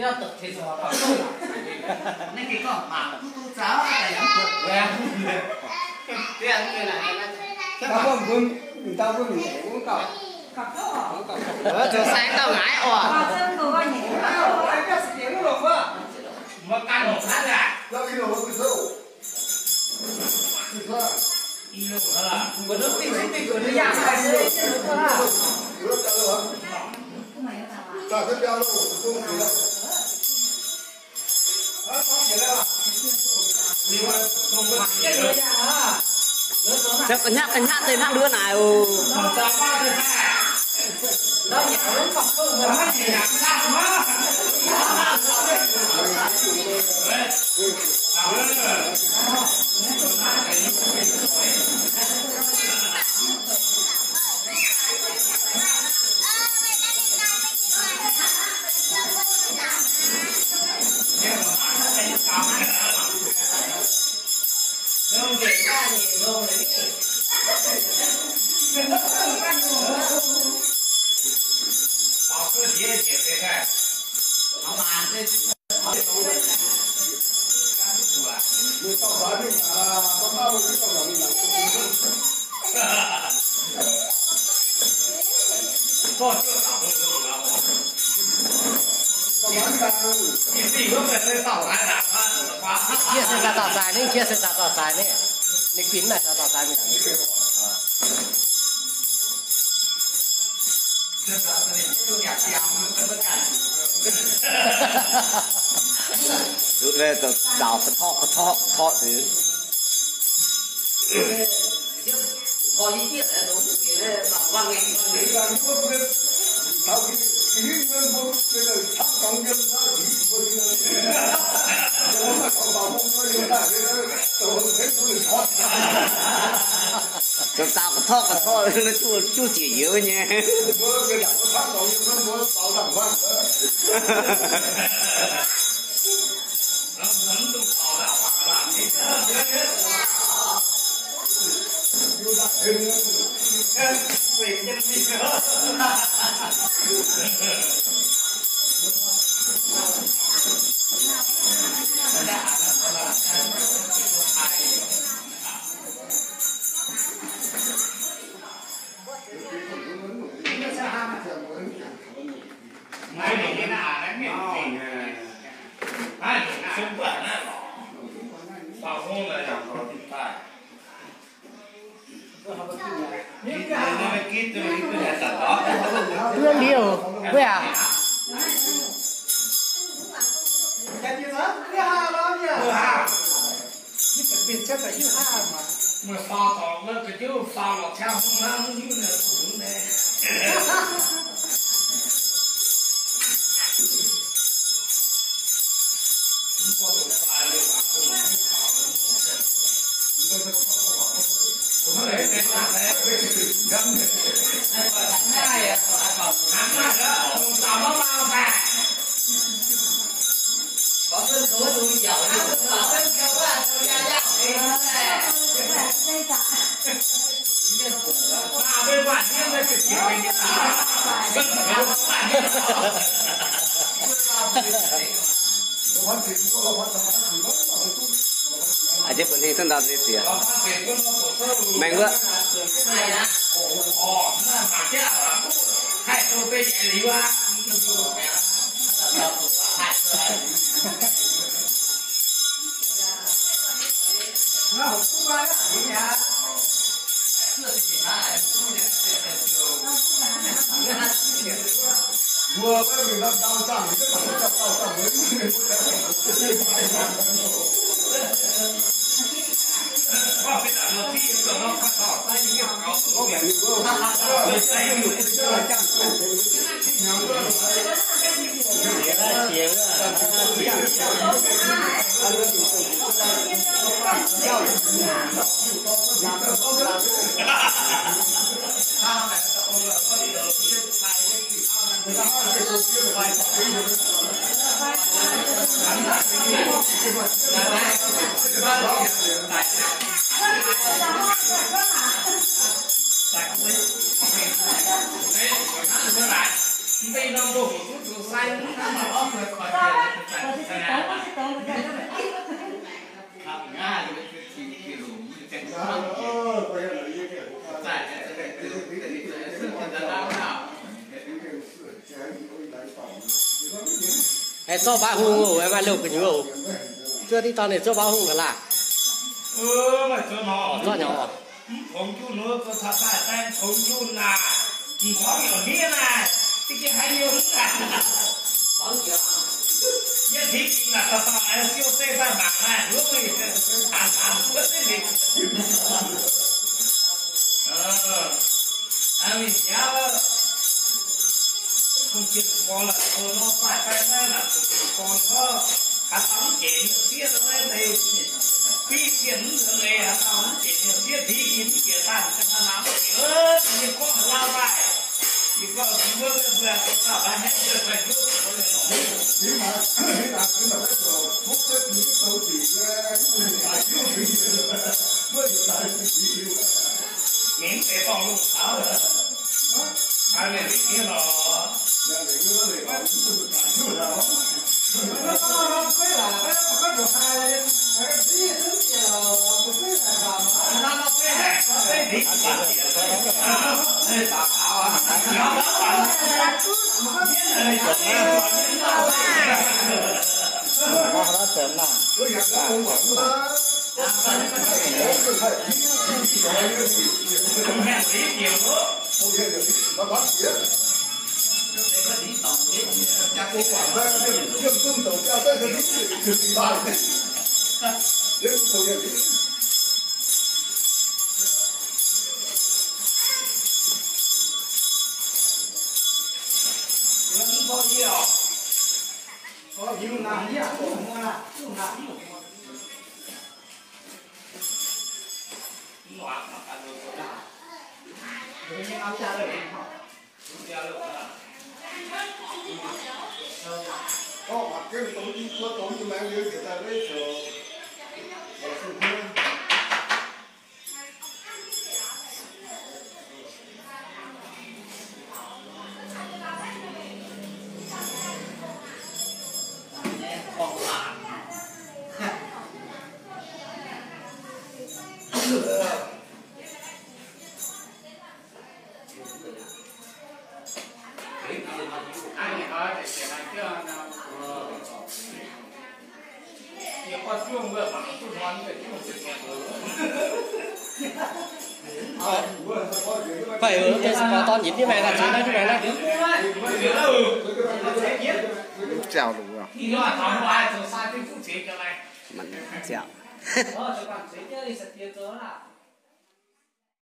thế là tập thể dục là không nên cái con mà tu tu giáo là làm được thế là người này ta không vun người ta vun mình cũng cọc cọc cọc từ sáng tao ngái òa chân của anh nhỉ anh biết tiếng luôn á mà can hộp lá giả đâu đi đâu cứ sâu cứ sâu Hãy subscribe cho kênh Ghiền Mì Gõ Để không bỏ lỡ những video hấp dẫn Chắc nhát, nhắc cân nhắc tới thằng đứa này ừ. Mà nhảy mà เชี่ยเส้นตาต่อสายนี่เชี่ยเส้นตาต่อสายนี่ ในคผินน่ะจะต่อการไปไหนรู้เลยตัวดาวกระทอกกระทอกทอถือพอที่เที่ยงแล้วหนูเก๋เลาบอกว่าไง 你们不那个唱红歌，那几多钱啊？哈哈哈哈哈！我们唱大风歌，你看这个，就听他们唱。哈哈哈哈哈！这？那就就第一呢。哈哈哈哈哈！我给两个唱红歌，我烧两块。哈哈哈哈哈！Chất phải cái ha mà. Mà sao tỏ nó cái chứ sao lọt theo không nó như là cũng này Tháng hai à Tháng hai đó Ông Có 哦哦，那放假了，还收废钱了哇？那不我还收？那好风光呀，明天，哎，是啊，哎，明天，哎，不难呀，哈哈哈哈哈。我们当上，你们怎么不上？哈哈哈哈。别了，别了，哎，早把红藕，晚把六个牛藕。这地当的做白红的啦， เออไม่เจอหนอ 哦，做牛哦， ผมยูนก็ถ้าได้แต่ผมยูนนะของอย่างนี้นะที่จะให้ยูนนะยันที่จริงนะถ้าตายเสียวเส้นบ้านบางนะรู้ไหมอ่านอ่านก็ได้ดิเอออันนี้ยาวคงคิดก่อนละคนน้องใส่ไปแม่ละก่อนก็ขาตั้งเก 他当今别的来来，毕竟是那呀，当今别提人别谈，跟他那么个你光拉来，你告诉我们不要他把那些白狗我来弄。起码起码起码那时候，我这不是手机呢，大舅舅，我有大舅舅。明白暴露啥了？这个人到 用哪里啊？用我啦，用哪里？暖嘛，反正是人家俺家的人好。家里头。我话叫你董事，我董事名了，其实呢就我是 phải 수영 뭐야? 또 좋아하는데 수영 vậy cái như này? Là chính đây như này là chào. Đúng rồi mạnh chào